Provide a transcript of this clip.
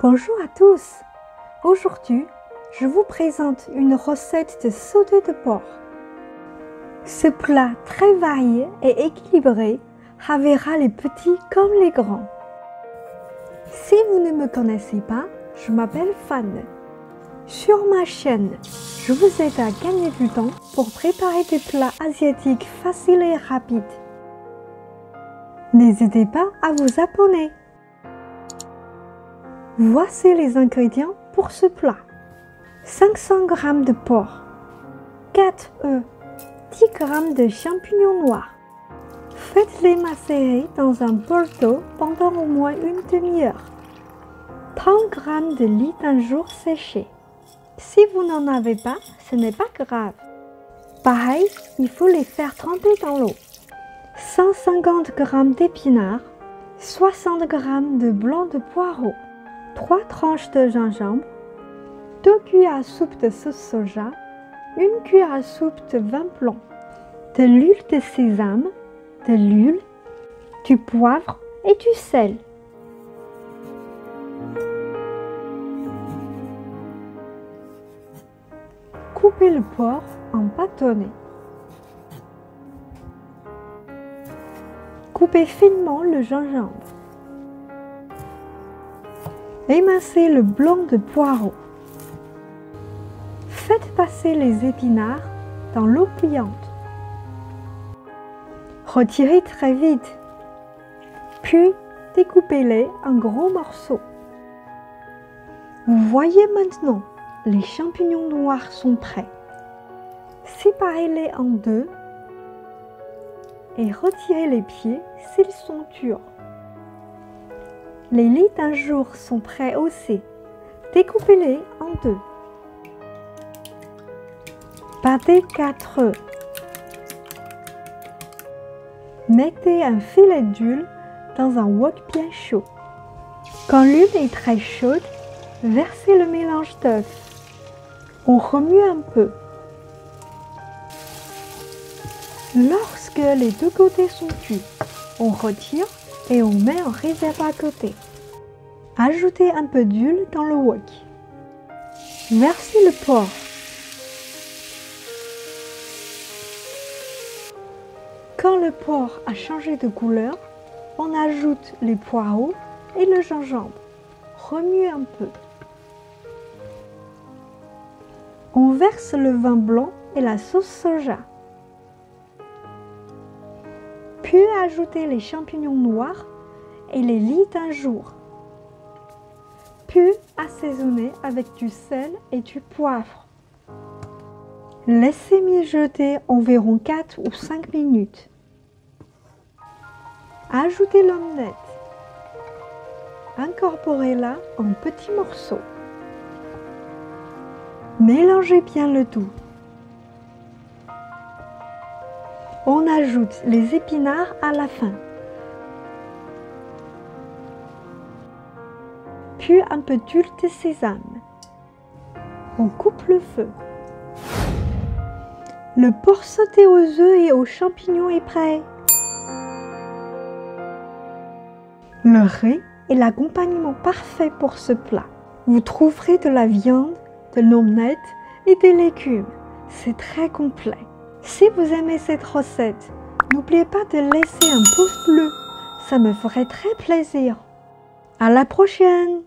Bonjour à tous. Aujourd'hui, je vous présente une recette de sauté de porc. Ce plat très varié et équilibré ravira les petits comme les grands. Si vous ne me connaissez pas, je m'appelle Fan. Sur ma chaîne, je vous aide à gagner du temps pour préparer des plats asiatiques faciles et rapides. N'hésitez pas à vous abonner. Voici les ingrédients pour ce plat. 500 g de porc, 4 œufs, 10 g de champignons noirs. Faites-les macérer dans un bol d'eau pendant au moins une demi-heure. 30 g de lit d'un jour séché. Si vous n'en avez pas, ce n'est pas grave. Pareil, il faut les faire tremper dans l'eau. 150 g d'épinards, 60 g de blanc de poireau, 3 tranches de gingembre, 2 cuillères à soupe de sauce soja, 1 cuillère à soupe de vin blanc, de l'huile de sésame, de l'huile, du poivre et du sel. Coupez le porc en bâtonnets. Coupez finement le gingembre. Émincez le blanc de poireau. Faites passer les épinards dans l'eau bouillante. Retirez très vite. Puis découpez-les en gros morceaux. Vous voyez maintenant, les champignons noirs sont prêts. Séparez-les en deux et retirez les pieds s'ils sont durs. Les lits d'un jour sont prêts aussi. Découpez-les en deux. Battez 4 œufs. Mettez un filet d'huile dans un wok bien chaud. Quand l'huile est très chaude, versez le mélange d'œufs. On remue un peu. Lorsque les deux côtés sont cuits, on retire et on met en réserve à côté. Ajoutez un peu d'huile dans le wok. Versez le porc. Quand le porc a changé de couleur, on ajoute les poireaux et le gingembre. Remue un peu. On verse le vin blanc et la sauce soja. Puis ajoutez les champignons noirs et les lits d'un jour. Puis assaisonner avec du sel et du poivre. Laissez mijoter environ 4 ou 5 minutes. Ajoutez l'omelette. Incorporez-la en petits morceaux. Mélangez bien le tout. On ajoute les épinards à la fin. Puis un peu d'huile de sésame. On coupe le feu. Le porc sauté aux œufs et aux champignons est prêt. Le riz est l'accompagnement parfait pour ce plat. Vous trouverez de la viande, de l'omelette et des légumes. C'est très complet. Si vous aimez cette recette, n'oubliez pas de laisser un pouce bleu. Ça me ferait très plaisir. À la prochaine